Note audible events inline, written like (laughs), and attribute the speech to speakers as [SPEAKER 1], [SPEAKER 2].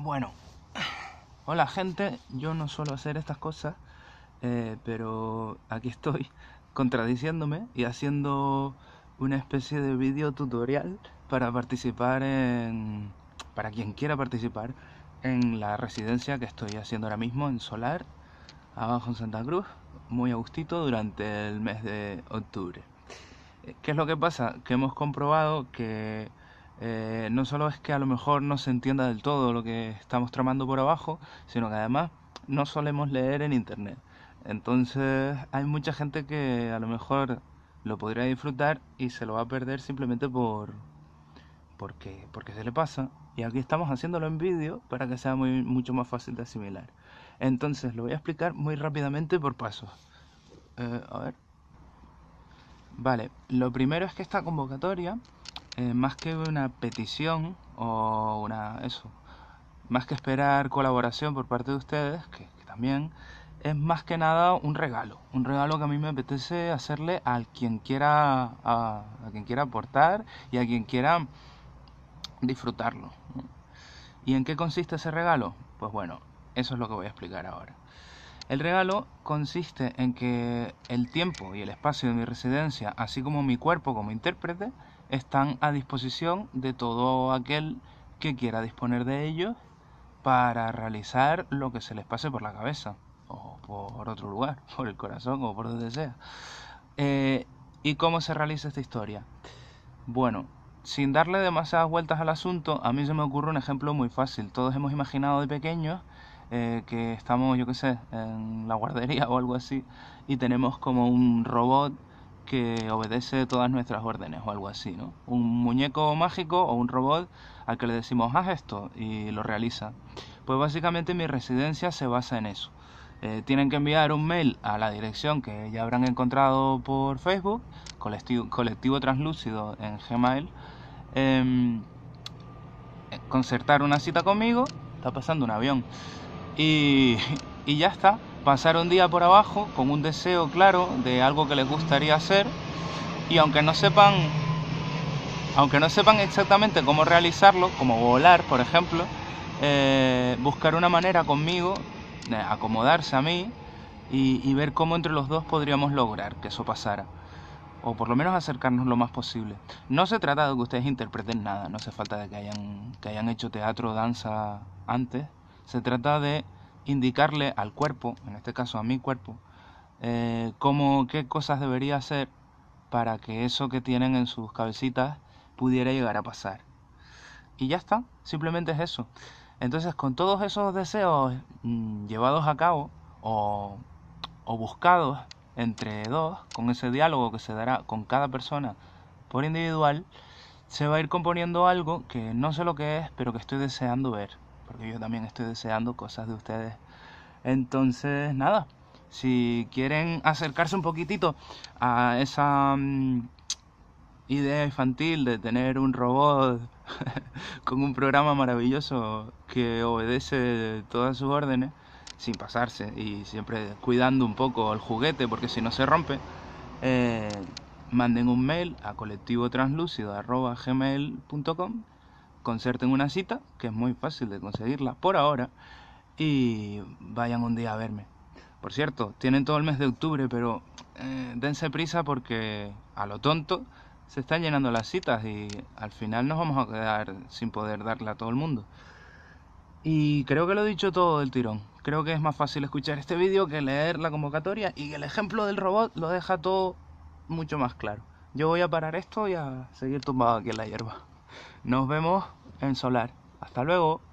[SPEAKER 1] Bueno, hola gente, yo no suelo hacer estas cosas, eh, pero aquí estoy (laughs) contradiciéndome y haciendo una especie de vídeo tutorial para participar en... para quien quiera participar en la residencia que estoy haciendo ahora mismo en Solar, abajo en Santa Cruz, muy a gustito durante el mes de octubre. Eh, ¿Qué es lo que pasa? Que hemos comprobado que eh, no solo es que a lo mejor no se entienda del todo lo que estamos tramando por abajo, sino que además no solemos leer en internet. Entonces hay mucha gente que a lo mejor lo podría disfrutar y se lo va a perder simplemente por porque, porque se le pasa. Y aquí estamos haciéndolo en vídeo para que sea muy, mucho más fácil de asimilar. Entonces lo voy a explicar muy rápidamente por pasos. Eh, a ver. Vale, lo primero es que esta convocatoria eh, más que una petición o una eso, más que esperar colaboración por parte de ustedes, que, también es más que nada un regalo, un regalo que a mí me apetece hacerle a quien quiera a, quien quiera aportar y a quien quiera disfrutarlo. ¿Y en qué consiste ese regalo? Pues bueno, eso es lo que voy a explicar ahora. El regalo consiste en que el tiempo y el espacio de mi residencia, así como mi cuerpo como intérprete, están a disposición de todo aquel que quiera disponer de ellos para realizar lo que se les pase por la cabeza o por otro lugar, (laughs) por el corazón o por donde sea. Eh, ¿Y cómo se realiza esta historia? Bueno, sin darle demasiadas vueltas al asunto, a mí se me ocurre un ejemplo muy fácil. Todos hemos imaginado de pequeños eh, que estamos, yo qué sé, en la guardería (laughs) o algo así y tenemos como un robot que obedece todas nuestras órdenes o algo así, ¿no? Un muñeco mágico o un robot al que le decimos haz esto y lo realiza. Pues básicamente mi residencia se basa en eso. Eh, tienen que enviar un mail a la dirección que ya habrán encontrado por Facebook, colectivo, colectivo translúcido en Gmail, em, concertar una cita conmigo, está pasando un avión, y, y ya está, pasar un día por abajo con un deseo claro de algo que les gustaría hacer y aunque no sepan aunque no sepan exactamente cómo realizarlo, como volar, por ejemplo, eh, buscar una manera conmigo de acomodarse a mí y, ver cómo entre los dos podríamos lograr que eso pasara. O por lo menos acercarnos lo más posible. No se trata de que ustedes interpreten nada, no hace falta de que hayan, que hayan hecho teatro o danza antes. Se trata de indicarle al cuerpo, en este caso a mi cuerpo, eh, cómo, qué cosas debería hacer para que eso que tienen en sus cabecitas pudiera llegar a pasar. Y ya está, simplemente es eso. Entonces, con todos esos deseos mm, llevados a cabo o, o buscados entre dos, con ese diálogo que se dará con cada persona por individual, se va a ir componiendo algo que no sé lo que es, pero que estoy deseando ver porque yo también estoy deseando cosas de ustedes. Entonces, nada, si quieren acercarse un poquitito a esa mm, idea infantil de tener un robot (laughs) con un programa maravilloso que obedece todas sus órdenes, sin pasarse y siempre cuidando un poco el juguete porque si no se rompe, eh, manden un mail a colectivotranslúcido.gmail.com concerten una cita, que es muy fácil de conseguirla por ahora, y vayan un día a verme. Por cierto, tienen todo el mes de octubre, pero eh, dense prisa porque a lo tonto se están llenando las citas y al final nos vamos a quedar sin poder darle a todo el mundo. Y creo que lo he dicho todo del tirón. Creo que es más fácil escuchar este vídeo que leer la convocatoria y el ejemplo del robot lo deja todo mucho más claro. Yo voy a parar esto y a seguir tumbado aquí en la hierba. Nos vemos en solar. Hasta luego.